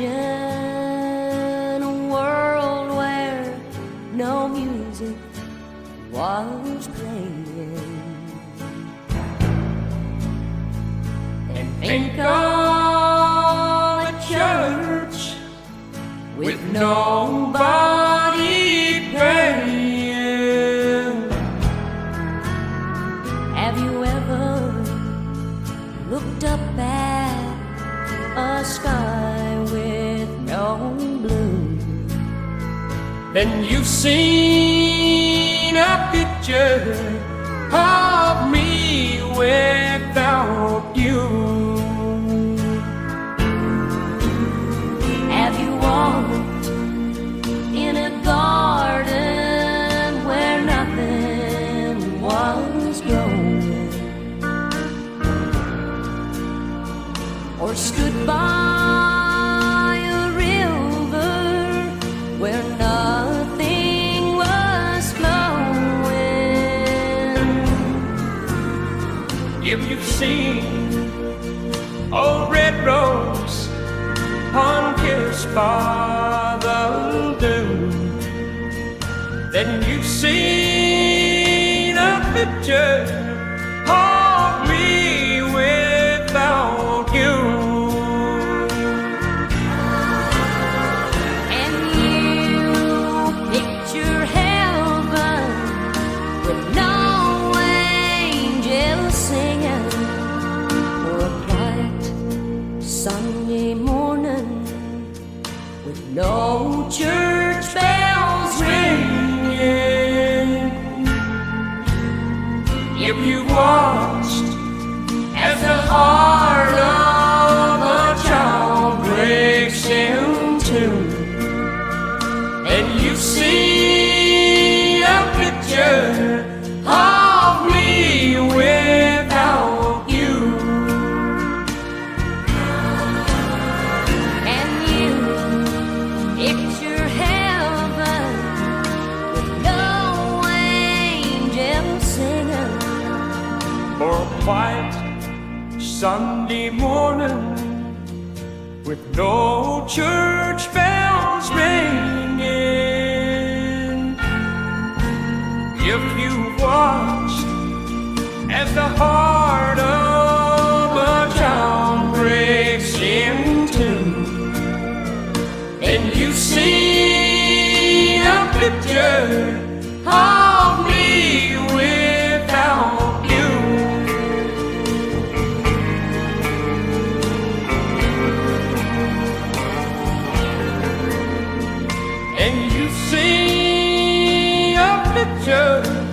imagine a world where no music was playing. And think of a church with nobody Then you've seen a picture of me without you. Have you walked in a garden where nothing was growing? Or stood by If you've seen old red rose on kissed by the dew, then you've seen a picture If you watched as the heart Sunday morning with no church bells ringing. If you watched as the heart of a child breaks in two, and you see a picture and you see a picture